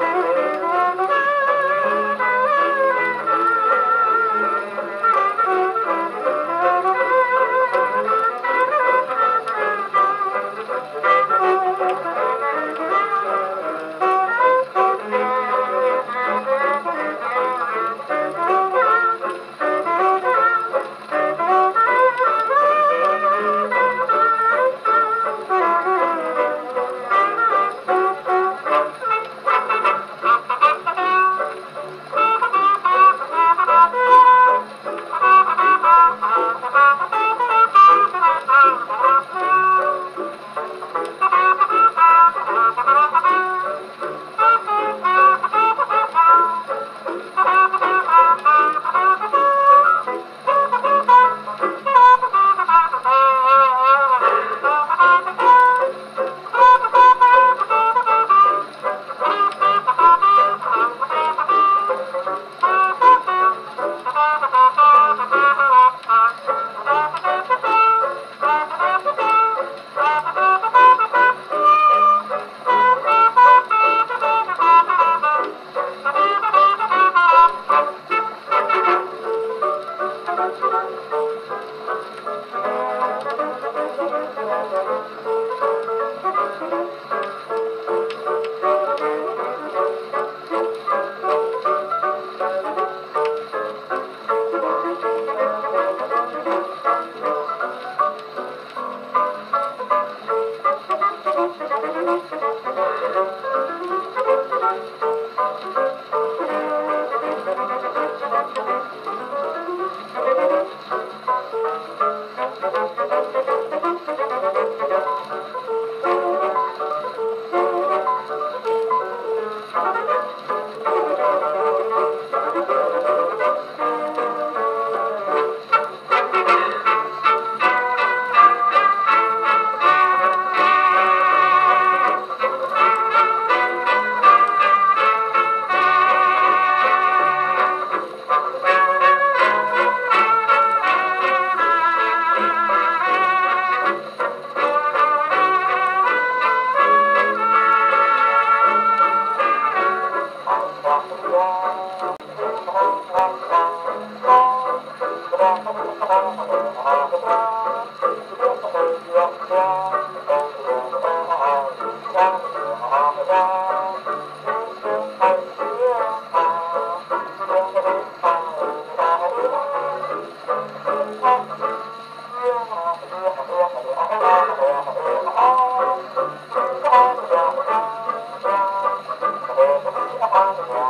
Música Thank you. wall.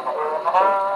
ハハハハ!